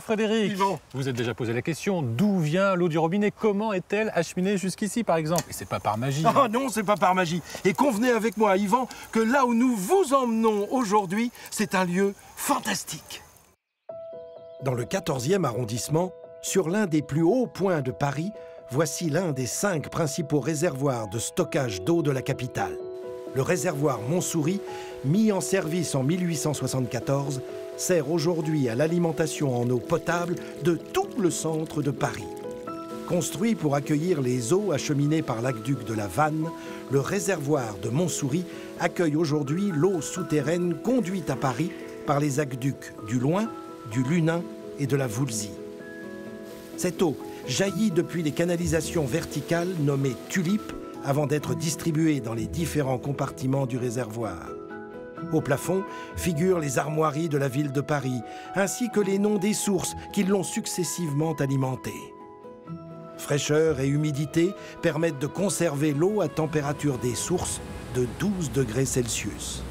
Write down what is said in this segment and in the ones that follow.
Frédéric. Yvan. Vous êtes déjà posé la question d'où vient l'eau du robinet? Comment est-elle acheminée jusqu'ici, par exemple? Et c'est pas par magie. Ah non, c'est pas par magie. Et convenez avec moi, Yvan, que là où nous vous emmenons aujourd'hui, c'est un lieu fantastique. Dans le 14e arrondissement, sur l'un des plus hauts points de Paris, voici l'un des cinq principaux réservoirs de stockage d'eau de la capitale. Le réservoir Montsouris, mis en service en 1874, sert aujourd'hui à l'alimentation en eau potable de tout le centre de Paris. Construit pour accueillir les eaux acheminées par l'aqueduc de la Vanne, le réservoir de Montsouris accueille aujourd'hui l'eau souterraine conduite à Paris par les aqueducs du Loing, du Lunin et de la Voulzie. Cette eau jaillit depuis les canalisations verticales nommées tulipes avant d'être distribuée dans les différents compartiments du réservoir. Au plafond figurent les armoiries de la ville de Paris, ainsi que les noms des sources qui l'ont successivement alimentée. Fraîcheur et humidité permettent de conserver l'eau à température des sources de 12 degrés Celsius.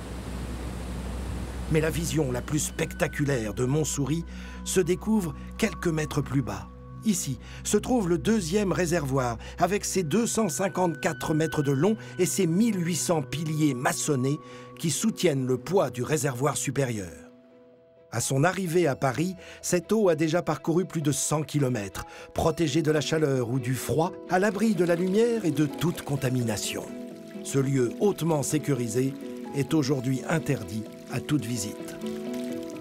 Mais la vision la plus spectaculaire de Montsouris se découvre quelques mètres plus bas. Ici se trouve le deuxième réservoir avec ses 254 mètres de long et ses 1800 piliers maçonnés qui soutiennent le poids du réservoir supérieur. À son arrivée à Paris, cette eau a déjà parcouru plus de 100 km, protégée de la chaleur ou du froid, à l'abri de la lumière et de toute contamination. Ce lieu hautement sécurisé est aujourd'hui interdit à toute visite.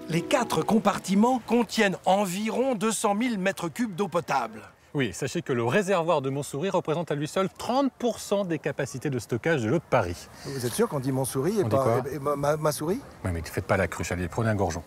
Les quatre compartiments contiennent environ 200 000 mètres cubes d'eau potable. Oui, sachez que le réservoir de Montsouris représente à lui seul 30% des capacités de stockage de l'eau de Paris. Vous êtes sûr qu'on dit mon souris et On dit pas- quoi ma, souris Oui, mais faites pas la cruche, allez, prenez un gorgeon.